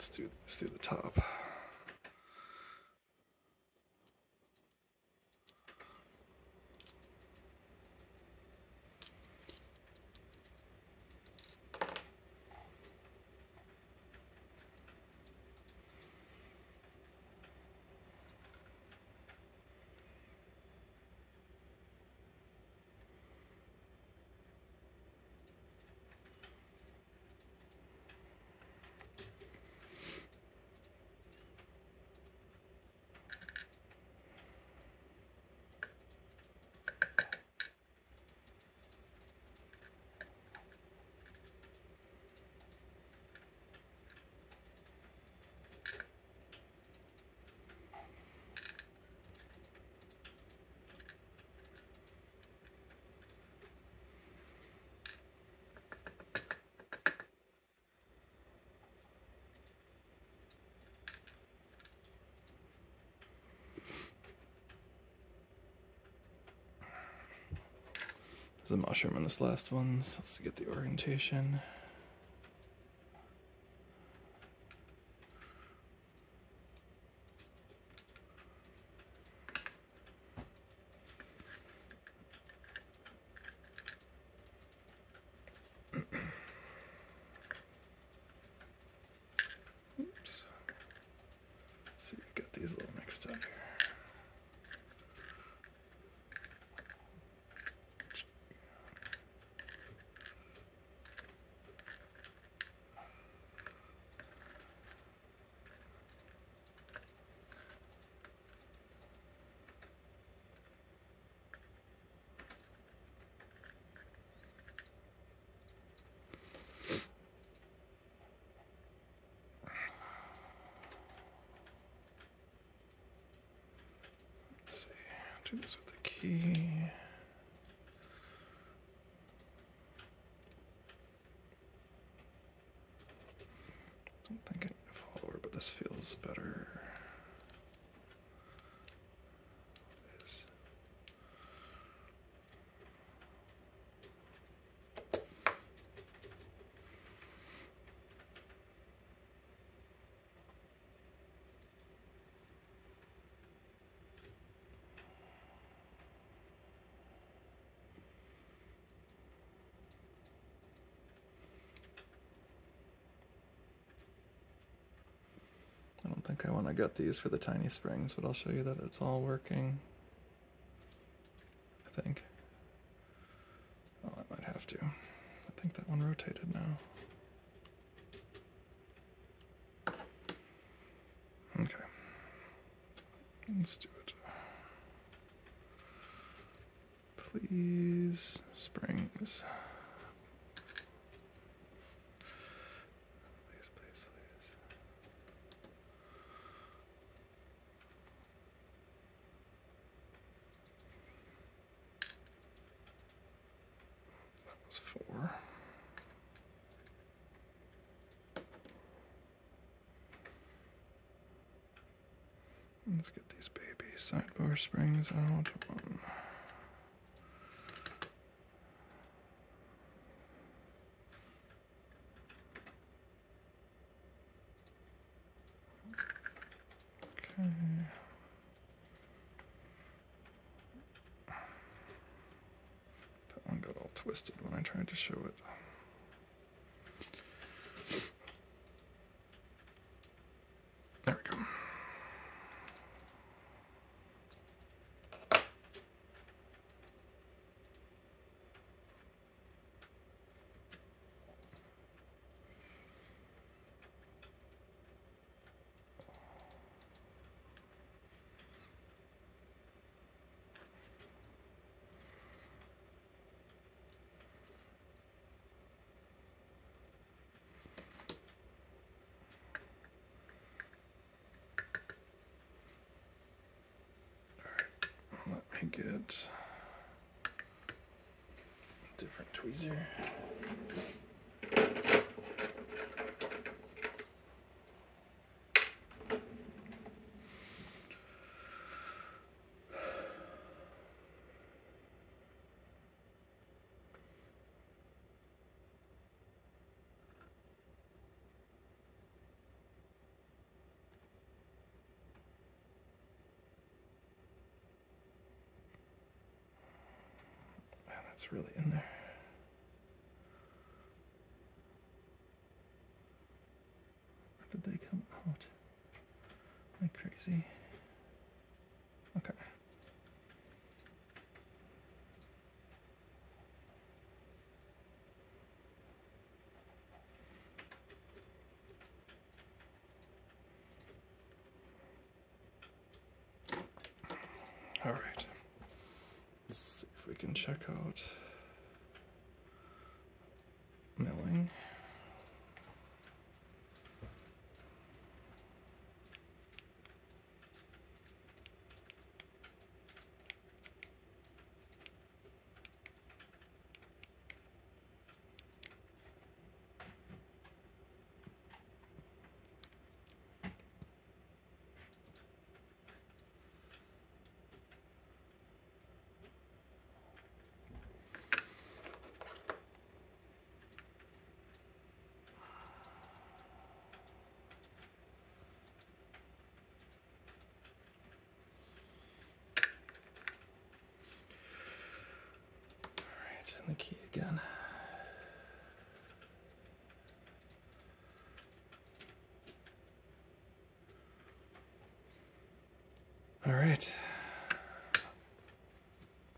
let's do let's do the top. A mushroom in this last one, so let's get the orientation. Do this with the key. Don't think I need a follower, but this feels better. It is. I don't think I want to get these for the tiny springs, but I'll show you that it's all working. I think. Oh, I might have to. I think that one rotated now. Okay. Let's do it. Please, springs. Please, please, please. Was four. Let's get these baby sidebar springs out. One. Okay. That one got all twisted when I tried to show it. Me get a different tweezer. It's really in there. Where did they come out? I crazy? Okay. All right. Can check out milling. All right, and the key again.